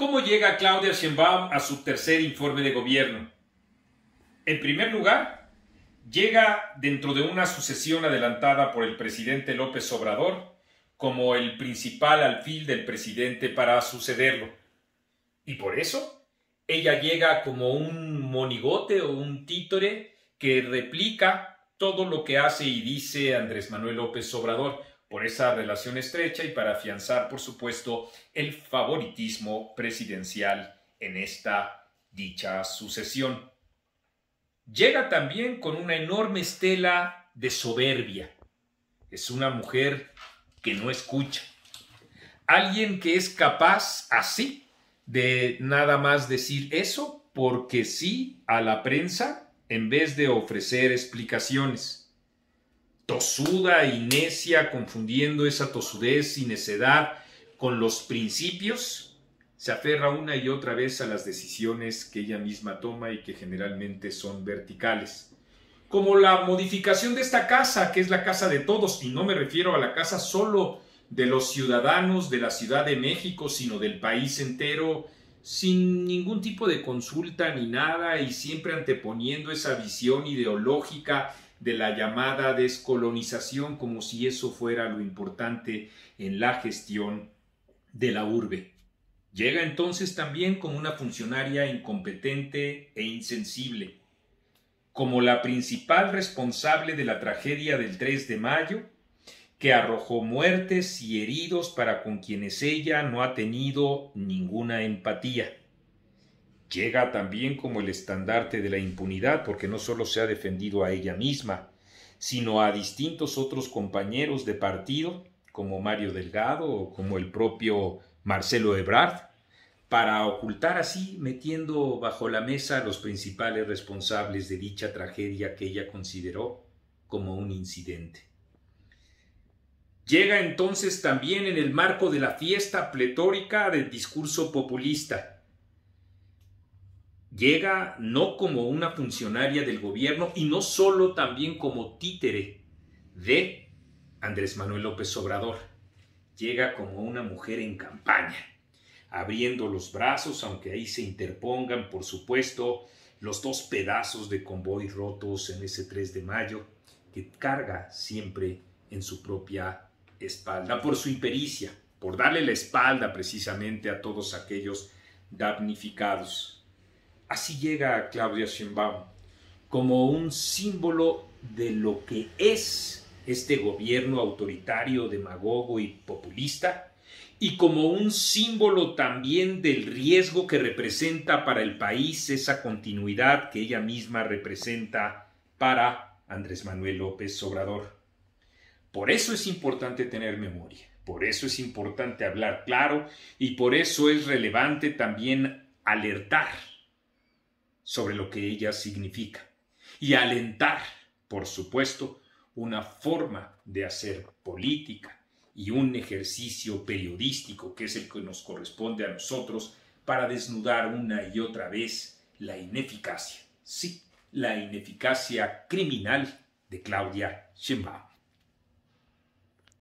¿Cómo llega Claudia Sheinbaum a su tercer informe de gobierno? En primer lugar, llega dentro de una sucesión adelantada por el presidente López Obrador como el principal alfil del presidente para sucederlo. Y por eso, ella llega como un monigote o un títore que replica todo lo que hace y dice Andrés Manuel López Obrador, por esa relación estrecha y para afianzar, por supuesto, el favoritismo presidencial en esta dicha sucesión. Llega también con una enorme estela de soberbia. Es una mujer que no escucha. Alguien que es capaz así de nada más decir eso porque sí a la prensa en vez de ofrecer explicaciones tosuda y necia, confundiendo esa tosudez y necedad con los principios, se aferra una y otra vez a las decisiones que ella misma toma y que generalmente son verticales. Como la modificación de esta casa, que es la casa de todos, y no me refiero a la casa solo de los ciudadanos de la Ciudad de México, sino del país entero, sin ningún tipo de consulta ni nada, y siempre anteponiendo esa visión ideológica de la llamada descolonización como si eso fuera lo importante en la gestión de la urbe. Llega entonces también como una funcionaria incompetente e insensible, como la principal responsable de la tragedia del 3 de mayo, que arrojó muertes y heridos para con quienes ella no ha tenido ninguna empatía llega también como el estandarte de la impunidad, porque no solo se ha defendido a ella misma, sino a distintos otros compañeros de partido, como Mario Delgado o como el propio Marcelo Ebrard, para ocultar así, metiendo bajo la mesa a los principales responsables de dicha tragedia que ella consideró como un incidente. Llega entonces también en el marco de la fiesta pletórica del discurso populista, llega no como una funcionaria del gobierno y no solo también como títere de Andrés Manuel López Obrador, llega como una mujer en campaña, abriendo los brazos, aunque ahí se interpongan, por supuesto, los dos pedazos de convoy rotos en ese 3 de mayo, que carga siempre en su propia espalda, por su impericia, por darle la espalda precisamente a todos aquellos damnificados. Así llega Claudia Sheinbaum, como un símbolo de lo que es este gobierno autoritario, demagogo y populista, y como un símbolo también del riesgo que representa para el país esa continuidad que ella misma representa para Andrés Manuel López Obrador. Por eso es importante tener memoria, por eso es importante hablar claro y por eso es relevante también alertar sobre lo que ella significa y alentar, por supuesto, una forma de hacer política y un ejercicio periodístico que es el que nos corresponde a nosotros para desnudar una y otra vez la ineficacia, sí, la ineficacia criminal de Claudia Sheinbaum.